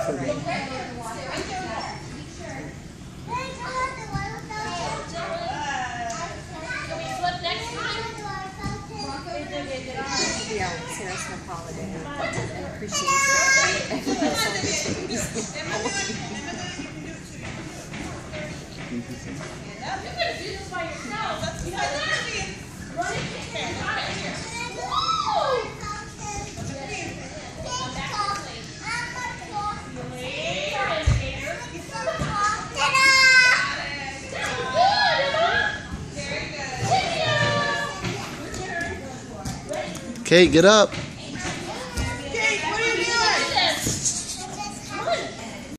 for me. Yeah, Sarah's no holiday. I appreciate it. Everyone's Kate, get up.